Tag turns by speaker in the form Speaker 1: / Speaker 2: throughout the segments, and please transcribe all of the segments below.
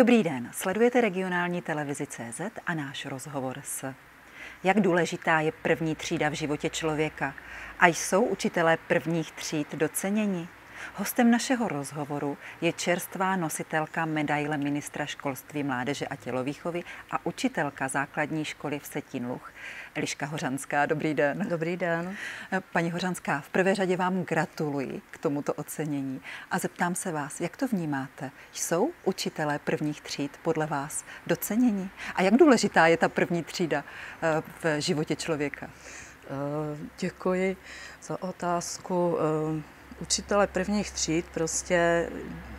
Speaker 1: Dobrý den, sledujete regionální televizi CZ a náš rozhovor s jak důležitá je první třída v životě člověka a jsou učitelé prvních tříd doceněni? Hostem našeho rozhovoru je čerstvá nositelka medaile ministra školství, mládeže a tělovýchovy a učitelka základní školy v Setinluch, Eliška Hořanská. Dobrý den.
Speaker 2: Dobrý den.
Speaker 1: Paní Hořanská, v prvé řadě vám gratuluji k tomuto ocenění a zeptám se vás, jak to vnímáte? Jsou učitelé prvních tříd podle vás doceněni? A jak důležitá je ta první třída eh, v životě člověka?
Speaker 2: Eh, děkuji za otázku. Eh, učitele prvních tříd prostě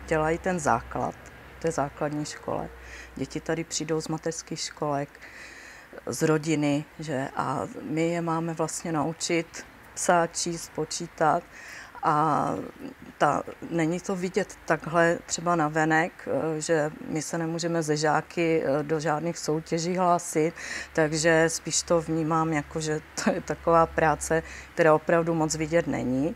Speaker 2: dělají ten základ té základní škole. Děti tady přijdou z mateřských školek, z rodiny, že a my je máme vlastně naučit psát, číst, počítat a ta, není to vidět takhle třeba na venek, že my se nemůžeme ze žáky eh, do žádných soutěží hlásit, takže spíš to vnímám jako, že to je taková práce, která opravdu moc vidět není.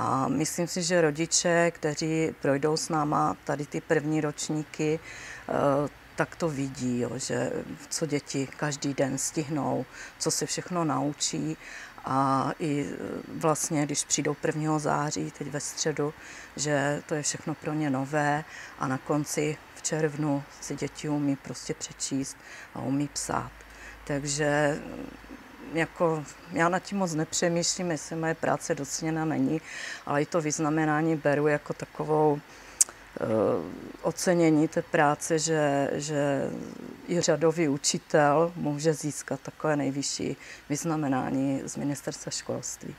Speaker 2: A myslím si, že rodiče, kteří projdou s náma tady ty první ročníky, eh, tak to vidí, jo, že co děti každý den stihnou, co se všechno naučí a i eh, vlastně, když přijdou 1. září, teď ve středu, že to je všechno pro ně nové a na konci v červnu si děti umí prostě přečíst a umí psát. Takže jako, já nad tím moc nepřemýšlím, jestli moje práce doceněna není, ale i to vyznamenání beru jako takovou uh, ocenění té práce, že, že i řadový učitel může získat takové nejvyšší vyznamenání z ministerstva školství.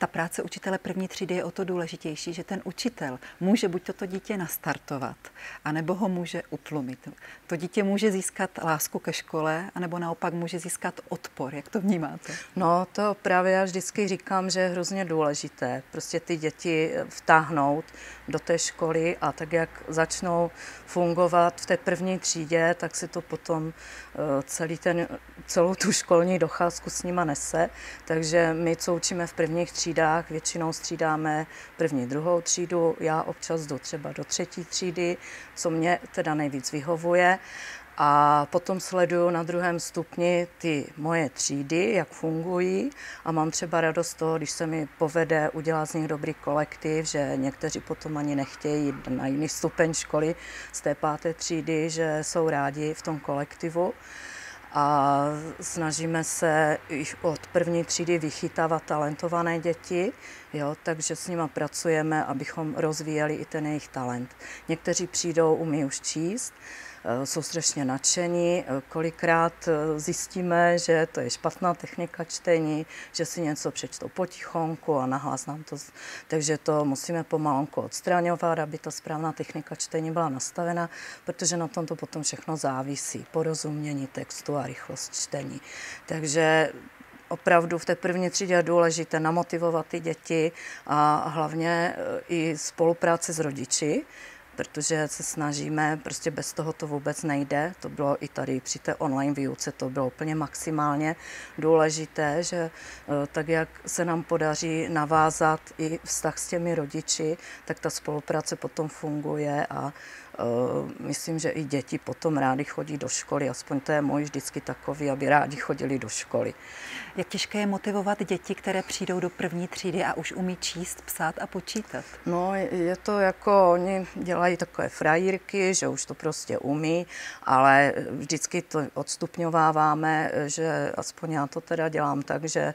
Speaker 1: Ta práce učitele první třídy je o to důležitější, že ten učitel může buď toto dítě nastartovat, anebo ho může utlumit. To dítě může získat lásku ke škole, anebo naopak může získat odpor. Jak to vnímáte?
Speaker 2: No, to právě já vždycky říkám, že je hrozně důležité. Prostě ty děti vtáhnout do té školy a tak, jak začnou fungovat v té první třídě, tak si to potom eh, celý ten, celou tu školní docházku s nima nese. Takže my, co učíme v prvních třídách, většinou střídáme první, druhou třídu. Já občas jdu třeba do třetí třídy, co mě teda nejvíc vyhovuje. A potom sleduju na druhém stupni ty moje třídy, jak fungují a mám třeba radost toho, když se mi povede udělat z nich dobrý kolektiv, že někteří potom ani nechtějí jít na jiný stupeň školy z té páté třídy, že jsou rádi v tom kolektivu a snažíme se od první třídy vychytávat talentované děti, jo, takže s nimi pracujeme, abychom rozvíjeli i ten jejich talent. Někteří přijdou, umí už číst, Eh, jsou strašně nadšení. Eh, kolikrát eh, zjistíme, že to je špatná technika čtení, že si něco přečtou potichonku a nahlas nám to... Takže to musíme pomalonku odstraňovat, aby ta správná technika čtení byla nastavena, protože na tom to potom všechno závisí. Porozumění textu a rychlost čtení. Takže opravdu v té první třídě je důležité namotivovat ty děti a hlavně i spolupráce s rodiči, protože se snažíme, prostě bez toho to vůbec nejde. To bylo i tady při té online výuce, to bylo úplně maximálně důležité, že eh, tak, jak se nám podaří navázat i vztah s těmi rodiči, tak ta spolupráce potom funguje a Eh, myslím, že i děti potom rádi chodí do školy, aspoň to je můj vždycky takový, aby rádi chodili do školy.
Speaker 1: Jak těžké je motivovat děti, které přijdou do první třídy a už umí číst, psát a počítat?
Speaker 2: No, je to jako, oni dělají takové frajírky, že už to prostě umí, ale vždycky to odstupňováváme, že aspoň já to teda dělám tak, že eh,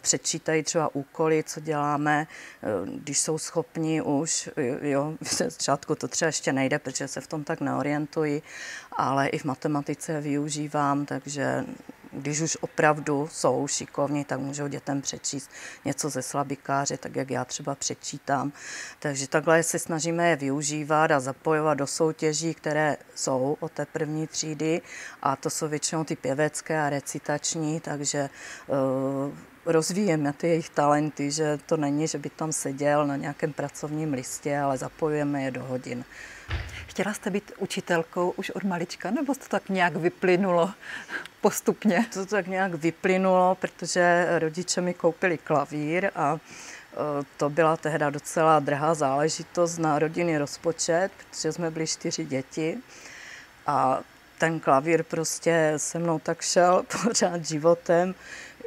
Speaker 2: přečítají třeba úkoly, co děláme, eh, když jsou schopni už, jo, v začátku to třeba ještě nejde, protože se v tom tak neorientuji, ale i v matematice využívám, takže když už opravdu jsou šikovní, tak můžou dětem přečíst něco ze slabikáře, tak jak já třeba přečítám. Takže takhle se snažíme je využívat a zapojovat do soutěží, které jsou od té první třídy a to jsou většinou ty pěvecké a recitační, takže uh, rozvíjeme ty jejich talenty, že to není, že by tam seděl na nějakém pracovním listě, ale zapojujeme je do hodin.
Speaker 1: Chtěla jste být učitelkou už od malička, nebo to tak nějak vyplynulo postupně?
Speaker 2: To tak nějak vyplynulo, protože rodiče mi koupili klavír a e, to byla tehda docela drahá záležitost na rodinný rozpočet, protože jsme byli čtyři děti. A ten klavír prostě se mnou tak šel pořád životem.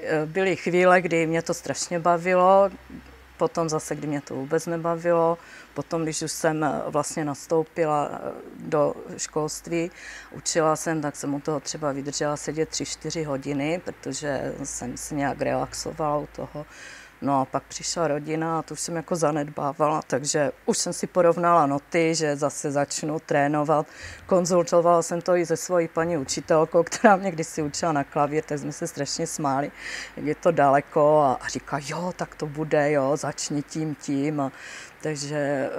Speaker 2: E, byly chvíle, kdy mě to strašně bavilo, potom zase, kdy mě to vůbec nebavilo, potom, když už jsem e, vlastně nastoupila e, do školství, učila jsem, tak jsem u toho třeba vydržela sedět 3-4 hodiny, protože jsem si nějak relaxovala u toho No a pak přišla rodina a to už jsem jako zanedbávala, takže už jsem si porovnala noty, že zase začnu trénovat. Konzultovala jsem to i se svojí paní učitelkou, která mě kdysi učila na klavír, tak jsme se strašně smáli, jak je to daleko a, a říká, jo, tak to bude, jo, začni tím, tím. A takže eh,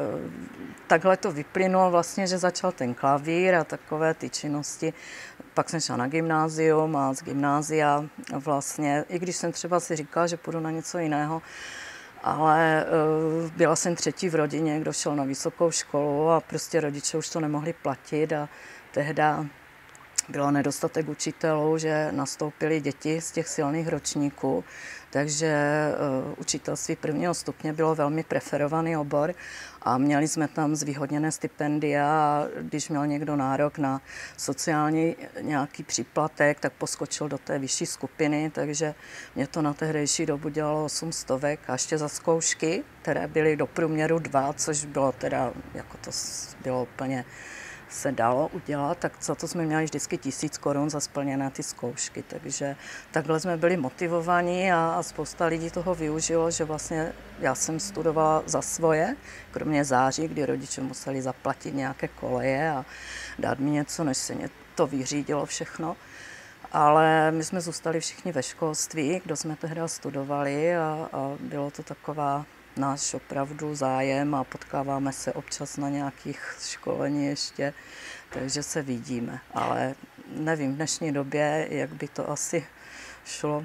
Speaker 2: takhle to vyplynulo vlastně, že začal ten klavír a takové ty činnosti. Pak jsem šla na gymnázium a z gymnázia vlastně, i když jsem třeba si říkala, že půjdu na něco jiného, ale uh, byla jsem třetí v rodině, kdo šel na vysokou školu a prostě rodiče už to nemohli platit a tehda bylo nedostatek učitelů, že nastoupili děti z těch silných ročníků, takže uh, učitelství prvního stupně bylo velmi preferovaný obor a měli jsme tam zvýhodněné stipendia když měl někdo nárok na sociální nějaký příplatek, tak poskočil do té vyšší skupiny, takže mě to na tehdejší dobu dělalo 8 stovek a ještě za zkoušky, které byly do průměru dva, což bylo teda, jako to bylo úplně se dalo udělat, tak za to jsme měli vždycky tisíc korun za splněné ty zkoušky. Takže takhle jsme byli motivovaní a, a spousta lidí toho využilo, že vlastně já jsem studovala za svoje, kromě září, kdy rodiče museli zaplatit nějaké koleje a dát mi něco, než se to vyřídilo všechno. Ale my jsme zůstali všichni ve školství, kdo jsme tehdy studovali a, a bylo to taková náš opravdu zájem a potkáváme se občas na nějakých školení ještě, takže se vidíme. Ale nevím v dnešní době, jak by to asi šlo.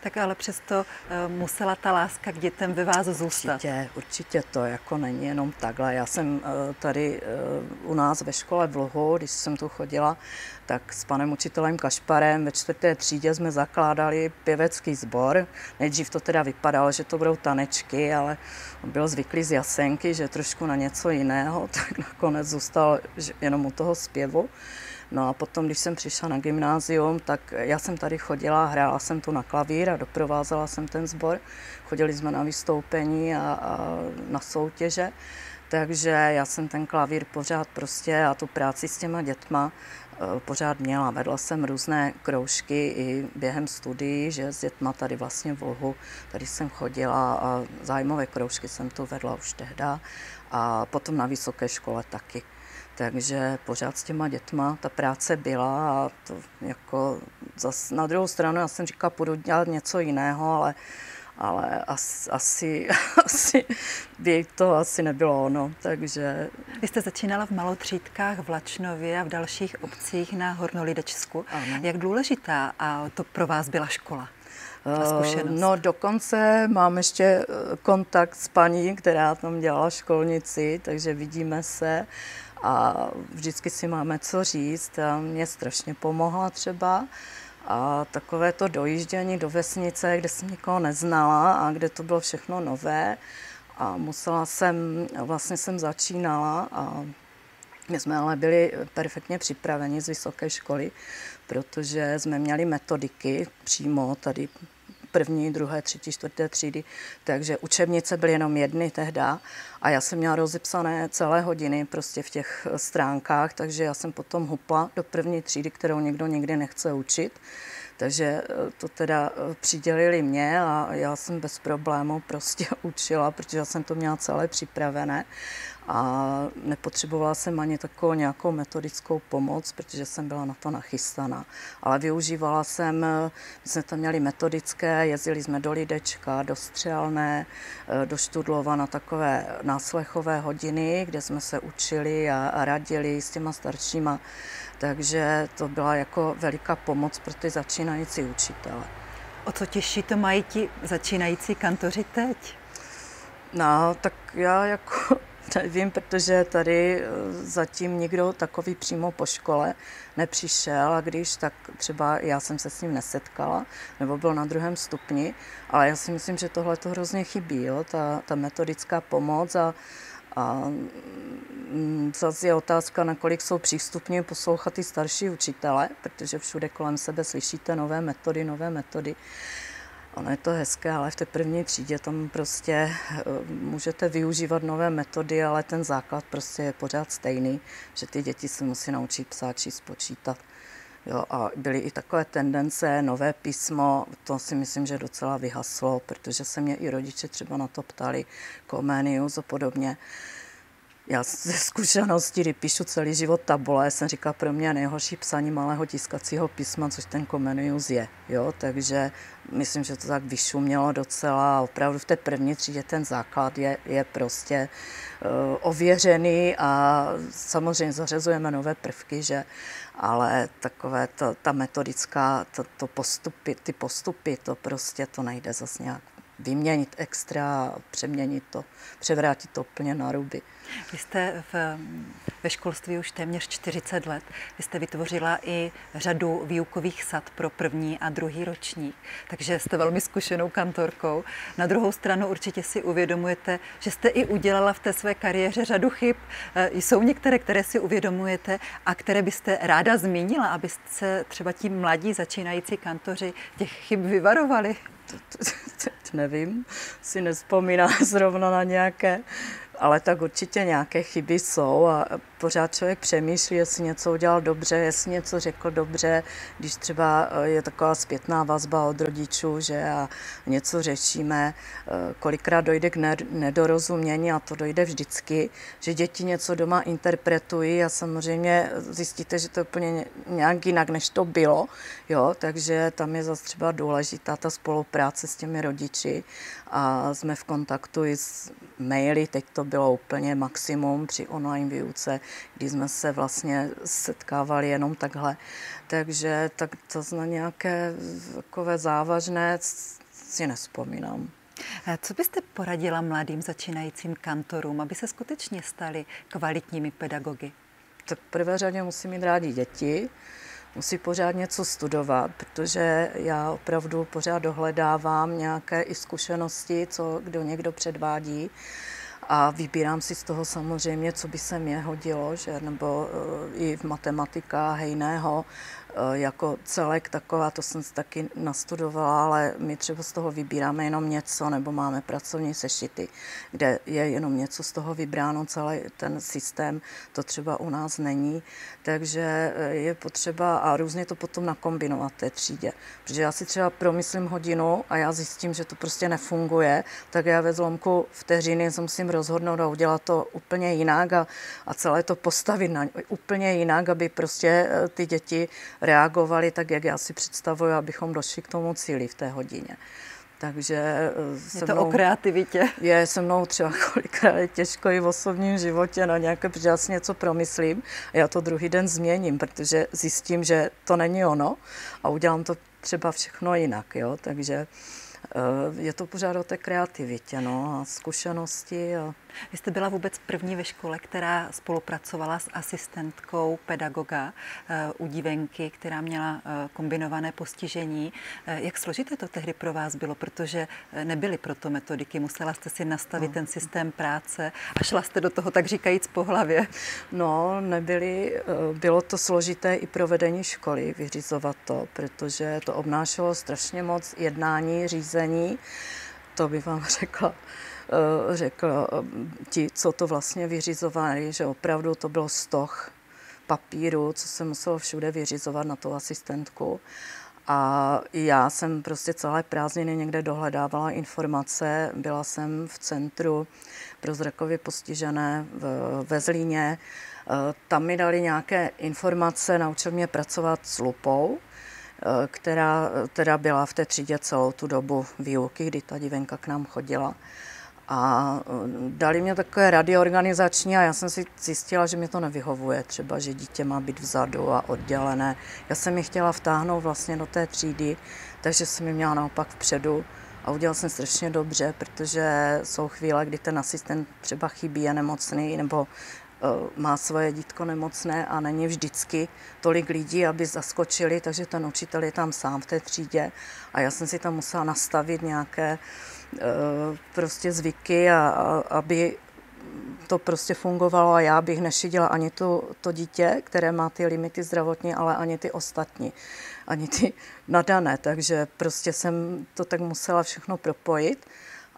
Speaker 1: Tak ale přesto eh, musela ta láska k dětem ve vás zůstat.
Speaker 2: Určitě, určitě to jako není jenom takhle. Já jsem eh, tady eh, u nás ve škole v Lhu, když jsem tu chodila, tak s panem učitelem Kašparem ve čtvrté třídě jsme zakládali pěvecký sbor. Nejdřív to teda vypadalo, že to budou tanečky, ale on byl zvyklý z Jasenky, že trošku na něco jiného, tak nakonec zůstal jenom u toho zpěvu. No a potom, když jsem přišla na gymnázium, tak já jsem tady chodila, hrála jsem tu na klavír a doprovázela jsem ten sbor. Chodili jsme na vystoupení a, a na soutěže. Takže já jsem ten klavír pořád prostě a tu práci s těma dětma e, pořád měla. Vedla jsem různé kroužky i během studií, že s dětma tady vlastně v Lhu, tady jsem chodila a zájmové kroužky jsem tu vedla už tehda a potom na vysoké škole taky. Takže pořád s těma dětma ta práce byla a to jako zas na druhou stranu já jsem říkala, půjdu dělat něco jiného, ale, ale asi, asi, asi by to asi nebylo ono, takže...
Speaker 1: Vy jste začínala v malotřídkách v Lačnově a v dalších obcích na Hornolidečsku. Ano. Jak důležitá a to pro vás byla škola?
Speaker 2: Eh, no dokonce mám ještě eh, kontakt s paní, která tam dělala školnici, takže vidíme se a vždycky si máme co říct a mě strašně pomohla třeba. A takové to dojíždění do vesnice, kde jsem nikoho neznala a kde to bylo všechno nové. A musela jsem, vlastně jsem začínala a my jsme ale byli perfektně připraveni z vysoké školy, protože jsme měli metodiky přímo tady první, druhé, třetí, čtvrté třídy, takže učebnice byly jenom jedny tehda a já jsem měla rozepsané celé hodiny prostě v těch stránkách, takže já jsem potom hupla do první třídy, kterou někdo nikdy nechce učit. Takže eh, to teda eh, přidělili mě a já jsem bez problému prostě učila, protože já jsem to měla celé připravené a nepotřebovala jsem ani takovou nějakou metodickou pomoc, protože jsem byla na to nachystaná. Ale využívala jsem, my jsme tam měli metodické, jezdili jsme do Lidečka, do Střelné, do Študlova na takové náslechové hodiny, kde jsme se učili a, a radili s těma staršíma. Takže to byla jako veliká pomoc pro ty začínající učitele.
Speaker 1: O co těžší to mají ti začínající kantoři teď?
Speaker 2: No, tak já jako Nevím, protože tady eh, zatím nikdo takový přímo po škole nepřišel a když, tak třeba já jsem se s ním nesetkala, nebo byl na druhém stupni, ale já si myslím, že tohle to hrozně chybí, jo? Ta, ta metodická pomoc a, a mm, zase je otázka, nakolik jsou přístupní poslouchat i starší učitele, protože všude kolem sebe slyšíte nové metody, nové metody. Ono je to hezké, ale v té první třídě tam prostě eh, můžete využívat nové metody, ale ten základ prostě je pořád stejný, že ty děti se musí naučit psát, či spočítat. Jo, a byly i takové tendence, nové písmo, to si myslím, že docela vyhaslo, protože se mě i rodiče třeba na to ptali, Comenius a podobně. Já ze zkušenosti, kdy píšu celý život tabule, jsem říkala, pro mě nejhorší psaní malého tiskacího písma, což ten Comenius je. Jo? Takže myslím, že to tak vyšumělo docela. Opravdu v té první třídě ten základ je, je prostě uh, ověřený a samozřejmě zařazujeme nové prvky, že ale takové to, ta metodická, to, to postupy, ty postupy, to prostě to nejde zase nějak vyměnit extra, přeměnit to, převrátit to úplně na ruby.
Speaker 1: Vy jste v, ve školství už téměř 40 let. Vy jste vytvořila i řadu výukových sad pro první a druhý ročník, takže jste velmi zkušenou kantorkou. Na druhou stranu určitě si uvědomujete, že jste i udělala v té své kariéře řadu chyb. E, jsou některé, které si uvědomujete a které byste ráda zmínila, abyste třeba ti mladí začínající kantoři těch chyb vyvarovali?
Speaker 2: Teď nevím, si nespomíná zrovna na nějaké ale tak určitě nějaké chyby jsou a pořád člověk přemýšlí, jestli něco udělal dobře, jestli něco řekl dobře, když třeba eh, je taková zpětná vazba od rodičů, že a něco řešíme, eh, kolikrát dojde k nedorozumění a to dojde vždycky, že děti něco doma interpretují a samozřejmě zjistíte, že to je úplně nějak jinak, než to bylo, jo, takže tam je zase třeba důležitá ta spolupráce s těmi rodiči a jsme v kontaktu i s maily, teď to bylo úplně maximum při online výuce, kdy jsme se vlastně setkávali jenom takhle. Takže tak to na nějaké takové závažné si nespomínám.
Speaker 1: Co byste poradila mladým začínajícím kantorům, aby se skutečně stali kvalitními pedagogy?
Speaker 2: Tak v prvé řadě musí mít rádi děti, musí pořád něco studovat, protože já opravdu pořád dohledávám nějaké i zkušenosti, co kdo někdo předvádí a vybírám si z toho samozřejmě, co by se mě hodilo, že, nebo uh, i v matematikách jiného, Eh, jako celek taková, to jsem si taky nastudovala, ale my třeba z toho vybíráme jenom něco, nebo máme pracovní sešity, kde je jenom něco z toho vybráno, celý ten systém, to třeba u nás není, takže eh, je potřeba a různě to potom nakombinovat té třídě, protože já si třeba promyslím hodinu a já zjistím, že to prostě nefunguje, tak já ve zlomku vteřiny se musím rozhodnout a udělat to úplně jinak a, a celé to postavit na, úplně jinak, aby prostě eh, ty děti reagovali tak, jak já si představuji, abychom došli k tomu cíli v té hodině.
Speaker 1: Takže eh, je to mnou, o kreativitě.
Speaker 2: Je se mnou třeba kolikrát je těžko i v osobním životě na nějaké, protože já si něco promyslím a já to druhý den změním, protože zjistím, že to není ono a udělám to třeba všechno jinak. Jo? Takže Eh, je to pořád o té kreativitě no, a zkušenosti. A...
Speaker 1: Vy jste byla vůbec první ve škole, která spolupracovala s asistentkou pedagoga eh, u dívenky, která měla eh, kombinované postižení. Jak složité to tehdy pro vás bylo, protože nebyly proto metodiky, musela jste si nastavit no. ten systém práce a šla jste do toho tak říkajíc po hlavě?
Speaker 2: No, nebyly, bylo to složité i pro vedení školy vyřizovat to, protože to obnášelo strašně moc jednání, řízení to by vám řekla, eh, řekl eh, ti, co to vlastně vyřizovali, že opravdu to bylo stoch papíru, co se muselo všude vyřizovat na tu asistentku. A já jsem prostě celé prázdniny někde dohledávala informace. Byla jsem v centru pro zrakově postižené v, ve Zlíně. Eh, tam mi dali nějaké informace, naučil mě pracovat s lupou, Eh, která teda byla v té třídě celou tu dobu výuky, kdy ta divenka k nám chodila. A eh, dali mě takové rady organizační a já jsem si zjistila, že mě to nevyhovuje. Třeba, že dítě má být vzadu a oddělené. Já jsem mi chtěla vtáhnout vlastně do té třídy, takže jsem mi měla naopak vpředu. A udělal jsem strašně dobře, protože jsou chvíle, kdy ten asistent třeba chybí, je nemocný, nebo Eh, má svoje dítko nemocné a není vždycky tolik lidí, aby zaskočili, takže ten učitel je tam sám v té třídě a já jsem si tam musela nastavit nějaké eh, prostě zvyky, a, a, aby to prostě fungovalo a já bych nešidila ani to, to dítě, které má ty limity zdravotní, ale ani ty ostatní, ani ty nadané, takže prostě jsem to tak musela všechno propojit.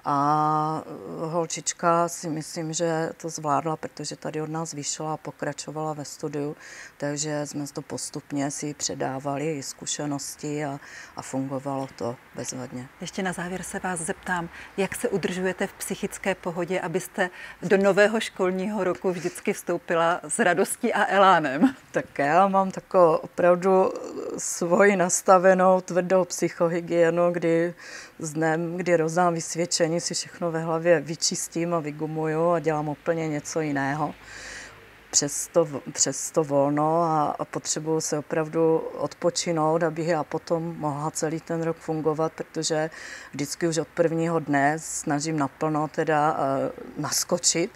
Speaker 2: A holčička si myslím, že to zvládla, protože tady od nás vyšla a pokračovala ve studiu, takže jsme to postupně si předávali zkušenosti a, a fungovalo to bezvadně.
Speaker 1: Ještě na závěr se vás zeptám, jak se udržujete v psychické pohodě, abyste do nového školního roku vždycky vstoupila s radostí a elánem?
Speaker 2: Tak já mám takovou opravdu svoji nastavenou tvrdou psychohygienu, kdy s dnem, kdy rozdám vysvědčení, si všechno ve hlavě vyčistím a vygumuju a dělám úplně něco jiného přes to, přes to volno a, a potřebuju se opravdu odpočinout, abych já potom mohla celý ten rok fungovat, protože vždycky už od prvního dne snažím naplno teda uh, naskočit,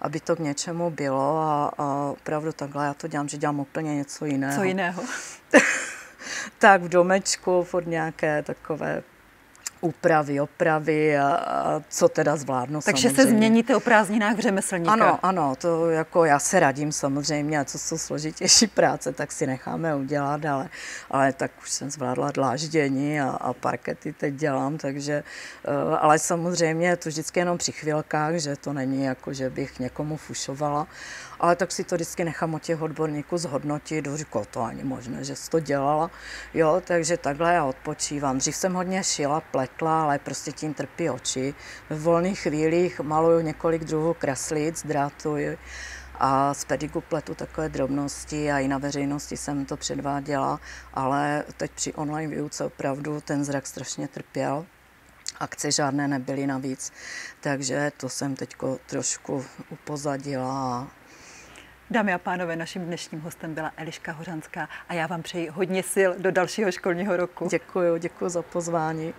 Speaker 2: aby to k něčemu bylo a, a opravdu takhle já to dělám, že dělám úplně něco jiného.
Speaker 1: Co jiného?
Speaker 2: tak v domečku, pod nějaké takové úpravy, opravy a, a co teda zvládnu
Speaker 1: Takže
Speaker 2: samozřejmě.
Speaker 1: se změníte o prázdninách v řemeslníka.
Speaker 2: Ano, ano, to jako já se radím samozřejmě a co jsou složitější práce, tak si necháme udělat, ale, ale tak už jsem zvládla dláždění a, a parkety teď dělám, takže, eh, ale samozřejmě to vždycky jenom při chvilkách, že to není jako, že bych někomu fušovala, ale tak si to vždycky nechám od těch odborníků zhodnotit, říkal to ani možné, že jsi to dělala, jo, takže takhle já odpočívám. Dřív jsem hodně šila, pletla, ale prostě tím trpí oči. V volných chvílích maluju několik druhů kreslic, drátuji a z pedigu pletu takové drobnosti a i na veřejnosti jsem to předváděla, ale teď při online výuce opravdu ten zrak strašně trpěl. Akce žádné nebyly navíc, takže to jsem teď trošku upozadila a
Speaker 1: Dámy a pánové, naším dnešním hostem byla Eliška Hořanská a já vám přeji hodně sil do dalšího školního roku.
Speaker 2: Děkuji, děkuji za pozvání.